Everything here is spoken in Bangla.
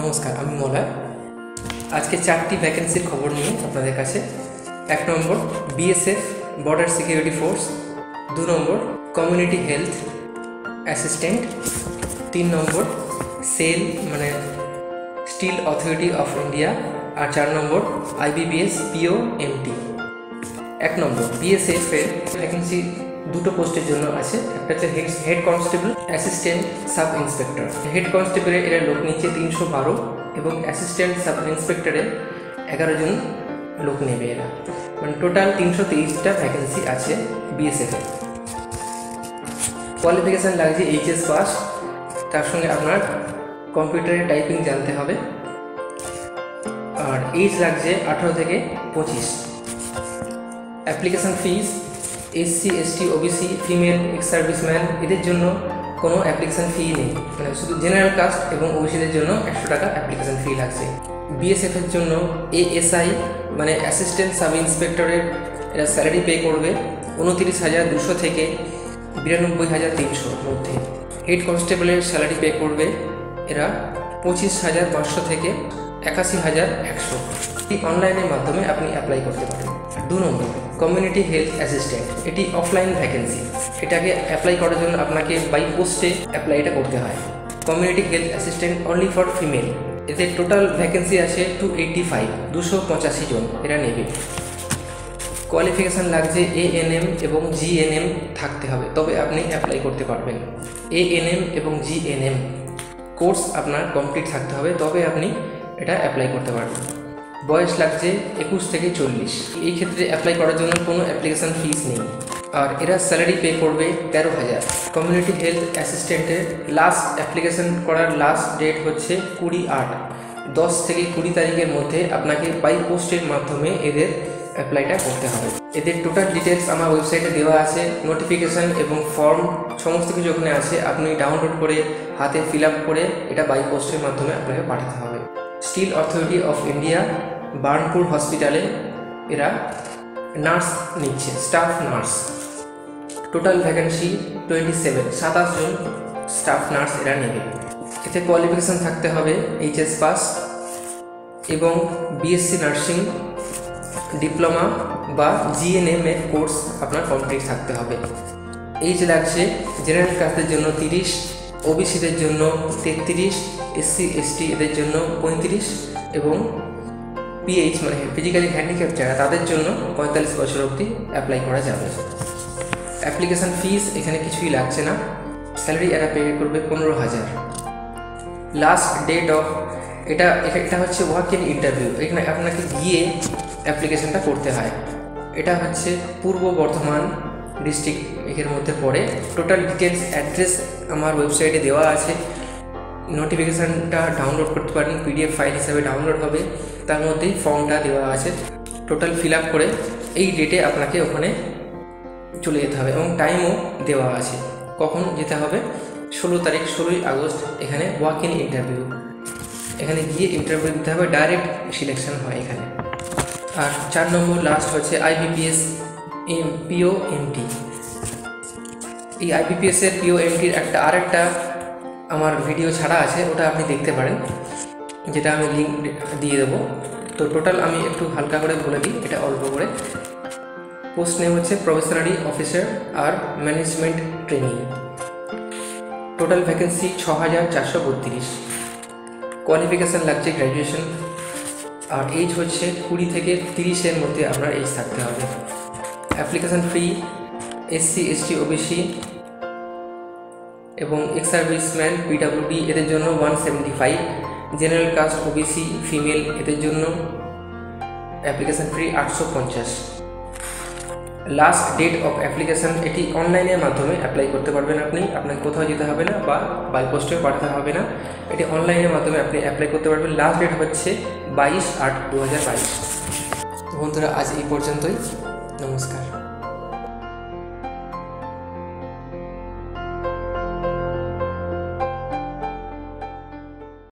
নমস্কার, আমি মলয় আজকে চারটি ভ্যাকেন্সির খবর নিয়ে আপনাদের কাছে। এক নম্বর বিএসএফ বর্ডার সিকিউরিটি ফোর্স দু নম্বর কমিউনিটি হেলথ অ্যাসিস্ট্যান্ট তিন নম্বর সেল মানে স্টিল অথরিটি অফ ইন্ডিয়া আর চার নম্বর আইবিবিএস পিও এমটি এক নম্বর বিএসএফ এর ভ্যাকেন্সি দুটো পোস্টের জন্য আছে। একটা হচ্ছে head head constable assistant sub inspector head কনস্টেবলে এরা লোক নিচ্ছে তিনশো বারো এবং অ্যাসিস্ট্যান্ট সাব ইন্সপেক্টরে এগারো জন লোক নেবে এরা। মানে টোটাল তিনশো তেইশটা ভ্যাকেন্সি আছে বিএসএফে কোয়ালিফিকেশান লাগছে এইচএস পাস তার সঙ্গে আপনার কম্পিউটারে টাইপিং জানতে হবে। আর এইজ লাগছে আঠারো থেকে পঁচিশ। Application fees SC, ST, OBC, female ex serviceman এদের জন্য কোনো অ্যাপ্লিকেশান ফি নেই। মানে শুধু জেনারেল কাস্ট এবং ওবিসিদের জন্য একশো টাকা অ্যাপ্লিকেশান ফি লাগছে। বিএসএফ এর জন্য এএসআই মানে অ্যাসিস্ট্যান্ট সাব ইন্সপেক্টরের এরা স্যালারি পে করবে উনতিরিশ হাজার দুশো থেকে বিরানব্বই হাজার তিনশোর মধ্যে। হেড কনস্টেবলের স্যালারি পে করবে এরা পঁচিশ হাজার পাঁচশো থেকে একাশি হাজার একশো। অনলাইনের মাধ্যমে আপনি অ্যাপ্লাই করতে পারেন। দু নম্বর কমিউনিটি হেলথ অ্যাসিস্ট্যান্ট এটি অফলাইন ভ্যাকেন্সি এটাকে অ্যাপ্লাই করার জন্য আপনাকে বাই পোস্টে অ্যাপ্লাইটা করতে হয়। Community health assistant only for female এতে টোটাল ভ্যাকেন্সি আছে টু এইটটি ফাইভ দুশো পঁচাশি জন, এরা নেবে। কোয়ালিফিকেশান লাগছে এএনএম এবং জিএনএম থাকতে হবে, তবে আপনি অ্যাপ্লাই করতে পারবেন। এএনএম এবং জিএনএম কোর্স আপনার কমপ্লিট থাকতে হবে, তবে আপনি এটা অ্যাপ্লাই করতে পারবেন। বয়স লাগছে একুশ থেকে চল্লিশ। এই ক্ষেত্রে অ্যাপ্লাই করার জন্য কোনো অ্যাপ্লিকেশান ফিস নেই। আর এরা স্যালারি পে করবে তেরো হাজার। কমিউনিটি হেলথ অ্যাসিস্ট্যান্টের লাস্ট অ্যাপ্লিকেশান করার লাস্ট ডেট হচ্ছে কুড়ি আট। দশ থেকে কুড়ি তারিখের মধ্যে আপনাকে বাই পোস্টের মাধ্যমে এদের অ্যাপ্লাইটা করতে হবে। এদের টোটাল ডিটেলস আমার ওয়েবসাইটে দেওয়া আছে। নোটিফিকেশান এবং ফর্ম সমস্ত কিছু ওখানে আছে। আপনি ডাউনলোড করে হাতে ফিল আপ করে এটা বাই পোস্টের মাধ্যমে আপনাকে পাঠাতে হবে। Steel authority of India Burnpur হসপিটালে এরা নার্স নিচ্ছে, staff nurse. Total vacancy twenty seven সাতাশ জন স্টাফ নার্স এরা নেবে। এতে কোয়ালিফিকেশান থাকতে হবে এইচএস পাস এবং বিএসসি নার্সিং ডিপ্লোমা বা জিএনএম এর কোর্স আপনার কমপ্লিট থাকতে হবে। এইচ লাগছে জেনারেল কাস্টের জন্য তিরিশ ওবিসিদের জন্য তেত্রিশ এসসি এসটি এদের জন্য পঁয়ত্রিশ এবং পিএইচ মানে ফিজিক্যালি হ্যান্ডিক্যাপ যারা, তাদের জন্য পঁয়তাল্লিশ বছর অবধি অ্যাপ্লাই করা যাবে। অ্যাপ্লিকেশান ফিস এখানে কিছুই লাগছে না। স্যালারি এরা পে করবে পনেরো হাজার। লাস্ট ডেট অফ এটা এটা হচ্ছে ওয়ার্ক ইন ইন্টারভিউ এখানে আপনাকে গিয়ে অ্যাপ্লিকেশানটা করতে হয়। এটা হচ্ছে পূর্ব বর্ধমান ডিস্ট্রিক্ট এর মধ্যে পড়ে। টোটাল ডিটেলস অ্যাড্রেস আমার ওয়েবসাইটে দেওয়া আছে। নোটিফিকেশানটা ডাউনলোড করতে পারেন পিডিএফ ফাইল হিসাবে ডাউনলোড হবে। তার মধ্যেই ফর্মটা দেওয়া আছে। টোটাল ফিল আপ করে এই ডেটে আপনাকে ওখানে চলে যেতে হবে এবং টাইমও দেওয়া আছে। কখন যেতে হবে? ষোলো তারিখ, ষোলোই আগস্ট, এখানে ওয়াক ইন ইন্টারভিউ এখানে গিয়ে ইন্টারভিউ দিতে হবে ডাইরেক্ট সিলেকশন হয় এখানে। আর চার নম্বর লাস্ট হচ্ছে আইবিপিএস এম পিও এমটি এই আইবিপিএসের পিও এমটির একটা আরেকটা আমার ভিডিও ছাড়া আছে, ওটা আপনি দেখতে পারেন। যেটা আমি লিঙ্ক দিয়ে দেবো। তো টোটাল আমি একটু হালকা করে বলে দিই, এটা অল্প করে। পোস্ট নেম হচ্ছে প্রফেশনারি অফিসার আর ম্যানেজমেন্ট ট্রেনিং টোটাল ভ্যাকেন্সি ছ হাজার চারশো বত্রিশ। কোয়ালিফিকেশান লাগছে গ্র্যাজুয়েশন আর এজ হচ্ছে কুড়ি থেকে তিরিশের মধ্যে আপনার এজ থাকতে হবে। Application free SC ST OBC এবং এক্স সার্ভিসম্যান পিডাব্লিউডি এদের জন্য one seventy five general caste OBC female এদের জন্য অ্যাপ্লিকেশান ফ্রি আটশো পঞ্চাশ। লাস্ট ডেট অফ অ্যাপ্লিকেশান এটি অনলাইনের মাধ্যমে অ্যাপ্লাই করতে পারবেন আপনি। আপনাকে কোথাও যেতে হবে না বা বাই পোস্টেও পাঠাতে হবে না। এটি অনলাইনের মাধ্যমে আপনি অ্যাপ্লাই করতে পারবেন। লাস্ট ডেট হচ্ছে বাইশ আট দু হাজার বাইশ বন্ধুরা, আজ এই পর্যন্তই। নমস্কার।